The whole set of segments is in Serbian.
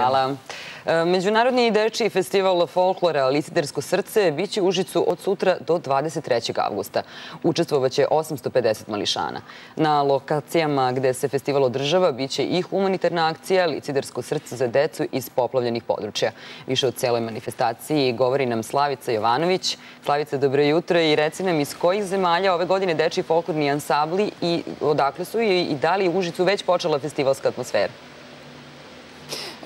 Hvala. E, Međunarodni dečiji festival folklora Licidersko srce biće u Užicu od sutra do 23. avgusta. Učestvovaće 850 mališana. Na lokacijama gde se festival održava biće i humanitarna akcija Licidersko srce za decu iz poplavljenih područja. Više o celoj manifestaciji govori nam Slavica Jovanović. Slavica, dobro jutro i reci nam iz kojih zemalja ove godine dečiji folklorni ansabli i odakle su i da li u Užicu već počela festivalska atmosfera?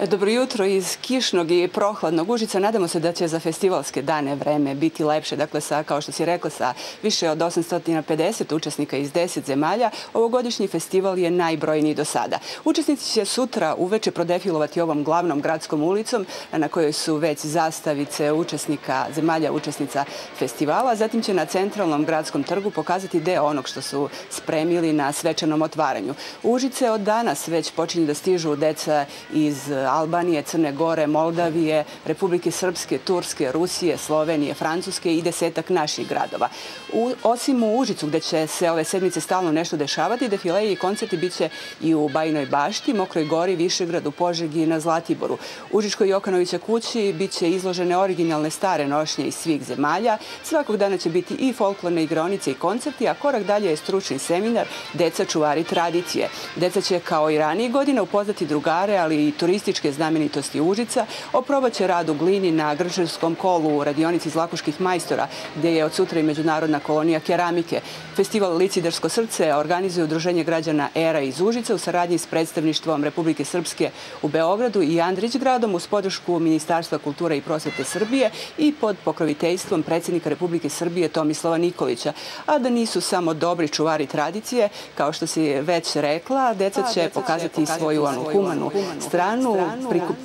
Dobro jutro iz kišnog i prohladnog Užica. Nadamo se da će za festivalske dane vreme biti lepše. Dakle, sa, kao što si rekla, sa više od 850 učesnika iz 10 zemalja, ovogodišnji festival je najbrojniji do sada. Učesnici će sutra uveče prodefilovati ovom glavnom gradskom ulicom na kojoj su već zastavice učesnika, zemalja učesnica festivala. Zatim će na centralnom gradskom trgu pokazati deo onog što su spremili na svečanom otvaranju. Užice od danas već počinju da stižu deca iz Albanije, Crne Gore, Moldavije, Republike Srpske, Turske, Rusije, Slovenije, Francuske i desetak naših gradova. U, osim u Užicu, gde će se ove sedmice stalno nešto dešavati, defileji i koncerti biće i u Bajnoj bašti, Mokroj gori, Višegradu, Požegi i na Zlatiboru. Užičkoj Jokanovića kući biće izložene originalne stare nošnje iz svih zemalja. Svakog dana će biti i folklorne igronice i koncerti, a korak dalje je stručni seminar Deca čuvari tradicije. Deca će kao i ranije godina upoznati drugare, ali i turističke turističke znamenitosti Užica, oprobaće rad u glini na Grčarskom kolu u radionici Zlakoških majstora, gde je od sutra i Međunarodna kolonija keramike. Festival Licidersko srce organizuje Udruženje građana ERA iz Užica u saradnji s predstavništvom Republike Srpske u Beogradu i Andrić gradom uz podršku Ministarstva kulture i prosvete Srbije i pod pokroviteljstvom predsjednika Republike Srbije Tomislava Nikolića. A da nisu samo dobri čuvari tradicije, kao što si već rekla, deca će pokazati svoju onu humanu stranu,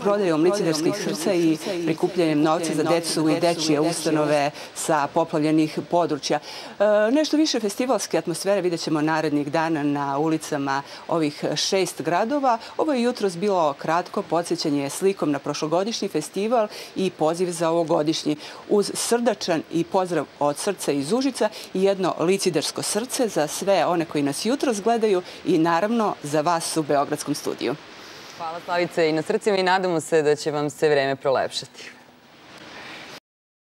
prodajom liciderskih srca i prikupljanjem novca za decu i dečije ustanove sa poplavljenih područja. E, nešto više festivalske atmosfere vidjet ćemo narednih dana na ulicama ovih šest gradova. Ovo je jutros bilo kratko podsjećanje slikom na prošlogodišnji festival i poziv za ovogodišnji. Uz srdačan i pozdrav od srca iz Užica i jedno licidersko srce za sve one koji nas jutros gledaju i naravno za vas u Beogradskom studiju. Hvala Slavice i na srcima i nadamo se da će vam se vreme prolepšati.